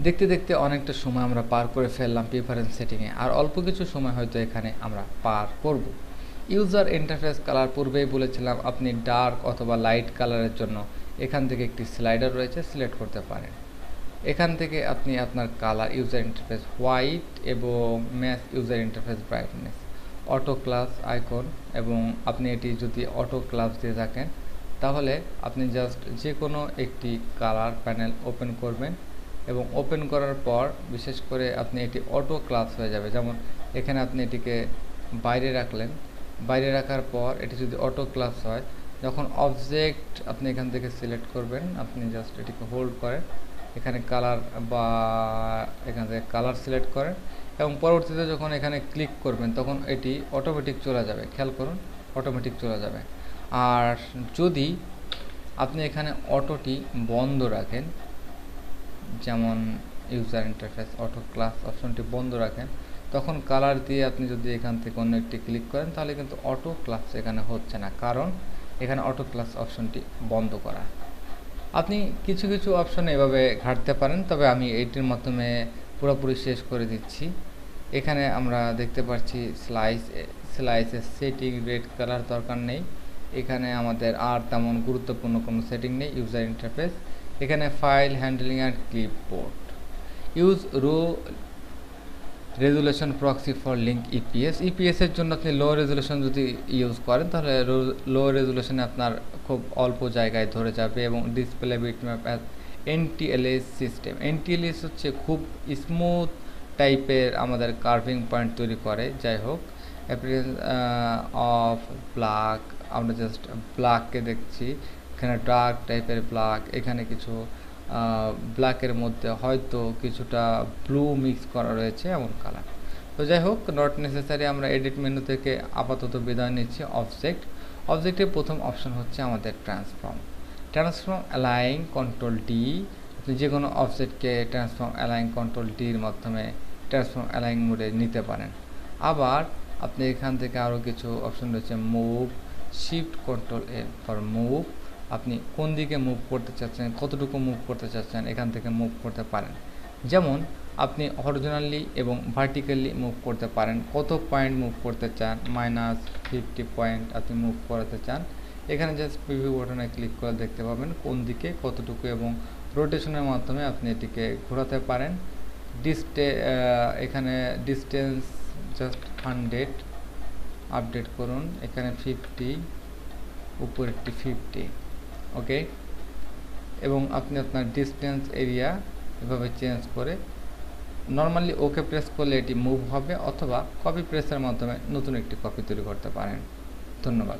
দেখতে দেখতে অনেকটা সময় আমরা পার করে ফেললাম প্রিফারেন্স সেটিংয়ে আর অল্প কিছু সময় হয়তো এখানে আমরা পার করব। ইউজার ইন্টারফেস কালার পূর্বেই বলেছিলাম, আপনি ডার্ক অথবা লাইট কালারের জন্য এখান থেকে একটি স্লাইডার রয়েছে সিলেক্ট করতে পারেন। এখান থেকে আপনি আপনার কালার ইউজার ইন্টারফেস হোয়াইট এবং match user interface brightness auto class icon এবং আপনি এটি যদি অটো ক্লাস দিয়ে থাকেন, তাহলে আপনি জাস্ট যে কোনো একটি কালার প্যানেল ওপেন করবেন। এবং ওপেন করার পর বিশেষ করে আপনি এটি অটো ক্লাস হয়ে যাবে। যেমন এখানে আপনি এটিকে বাইরে রাখলেন। বাইরে রাখার পর এটি যদি অটো ক্লাস হয়, যখন অবজেক্ট আপনি এখান থেকে সিলেক্ট করবেন, আপনি জাস্ট এটিকে হোল্ড করেন। এখানে কালার বা এখান থেকে কালার সিলেক্ট করেন এবং পরবর্তীতে যখন এখানে ক্লিক করবেন, তখন এটি অটোমেটিক চলে যাবে। খেয়াল করুন অটোমেটিক চলে যাবে। আর যদি আপনি এখানে অটোটি বন্ধ রাখেন যেমন ইউজার ইন্টারফেস অটো ক্লাস অপশনটি বন্ধ রাখেন, তখন কালার দিয়ে আপনি যদি এখান থেকে অন্য একটি ক্লিক করেন, তাহলে কিন্তু অটো ক্লাস এখানে হচ্ছে না। কারণ এখানে অটো ক্লাস অপশনটি বন্ধ করা। আপনি কিছু কিছু অপশন এভাবে ঘাটতে পারেন, তবে আমি এইটির মাধ্যমে পুরোপুরি শেষ করে দিচ্ছি। এখানে আমরা দেখতে পাচ্ছি স্লাইস স্লাইসের সেটিং রেড কালার দরকার নেই। এখানে আমাদের আর তেমন গুরুত্বপূর্ণ কোনো সেটিং নেই ইউজার ইন্টারফেস এখানে file handling and clipboard use row resolution proxy for link EPS ইপিএসের জন্য আপনি লো রেজুলেশন যদি ইউজ করেন, তাহলে লো রেজুলেশনে আপনার খুব অল্প জায়গায় ধরে যাবে এবং display bitmap as NTLS system NTLS হচ্ছে খুব স্মুথ টাইপের আমাদের কার্ভিং পয়েন্ট তৈরি করে। যাই হোক অ্যাপিয়ারেন্স অফ ব্ল্যাক আমরা জাস্ট ব্ল্যাককে দেখছি। এখানে ডার্ক টাইপের ব্ল্যাক এখানে কিছু ব্ল্যাকের মধ্যে হয়তো কিছুটা ব্লু মিক্স করা রয়েছে এমন কালার তো যাই হোক নট নেসেসারি আমরা এডিট মেনু থেকে আপাতত বিদায় নিচ্ছি অবজেক্ট অবজেক্টের প্রথম অপশন হচ্ছে আমাদের transform transform align control D আপনি যে কোনো অবজেক্টকে ট্রান্সফর্ম অ্যালাইং কন্ট্রোল ডির মাধ্যমে ট্রান্সফর্ম অ্যালাইং মোডে নিতে পারেন। আবার আপনি এখান থেকে আরও কিছু অপশন রয়েছে move shift control A for move আপনি কোন দিকে মুভ করতে চাচ্ছেন, কতটুকু মুভ করতে চাচ্ছেন, এখান থেকে মুভ করতে পারেন। যেমন, আপনি হরিজোনালি এবং ভার্টিক্যালি মুভ করতে পারেন। কত পয়েন্ট মুভ করতে চান মাইনাস ফিফটি পয়েন্ট আপনি মুভ করাতে চান। এখানে জাস্ট প্রিভিউ বটনে ক্লিক করে দেখতে পাবেন কোন দিকে কতটুকু এবং রোটেশনের মাধ্যমে আপনি এটিকে ঘোরাতে পারেন। ডিস্টে এখানে ডিস্টেন্স জাস্ট হান্ড্রেড আপডেট করুন। এখানে ফিফটি উপরেরটি ফিফটি ওকে এবং আপনি আপনার ডিস্টেন্স এরিয়া এভাবে চেঞ্জ করে নর্মালি ওকে প্রেস করলে এটি মুভ হবে অথবা কপি প্রেসের মাধ্যমে নতুন একটি কপি তৈরি করতে পারেন। ধন্যবাদ।